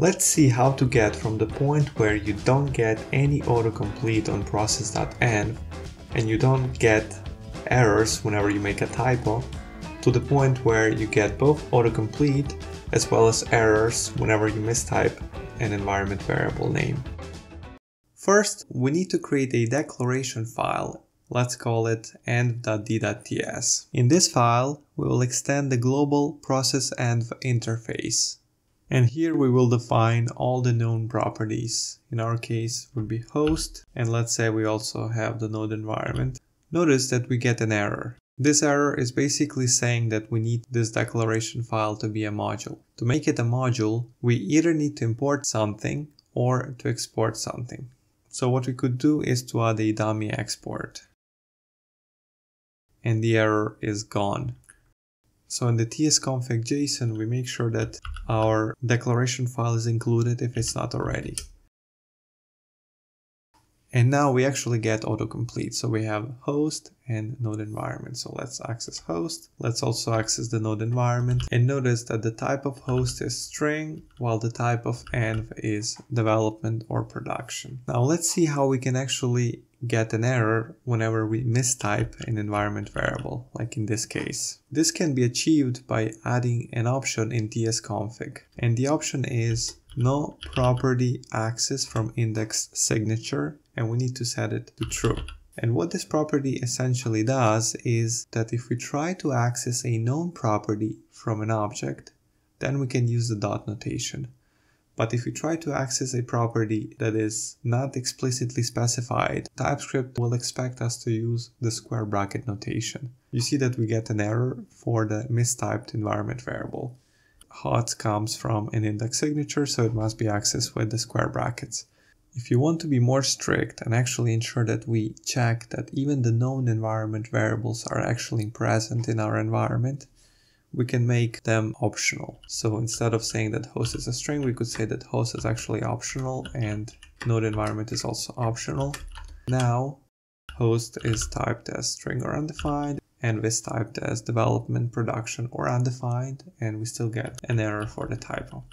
Let's see how to get from the point where you don't get any autocomplete on process.env and you don't get errors whenever you make a typo to the point where you get both autocomplete as well as errors whenever you mistype an environment variable name. First, we need to create a declaration file. Let's call it env.d.ts. In this file, we will extend the global process env interface. And here we will define all the known properties. In our case would be host and let's say we also have the node environment. Notice that we get an error. This error is basically saying that we need this declaration file to be a module. To make it a module, we either need to import something or to export something. So what we could do is to add a dummy export. And the error is gone. So in the tsconfig JSON, we make sure that our declaration file is included if it's not already. And now we actually get autocomplete. So we have host and node environment. So let's access host. Let's also access the node environment and notice that the type of host is string while the type of env is development or production. Now let's see how we can actually get an error whenever we mistype an environment variable, like in this case. This can be achieved by adding an option in tsconfig. And the option is no property access from index signature and we need to set it to true. And what this property essentially does is that if we try to access a known property from an object, then we can use the dot notation. But if we try to access a property that is not explicitly specified, TypeScript will expect us to use the square bracket notation. You see that we get an error for the mistyped environment variable. Hot comes from an index signature, so it must be accessed with the square brackets. If you want to be more strict and actually ensure that we check that even the known environment variables are actually present in our environment, we can make them optional. So instead of saying that host is a string, we could say that host is actually optional and node environment is also optional. Now, host is typed as string or undefined and this typed as development, production or undefined and we still get an error for the typo.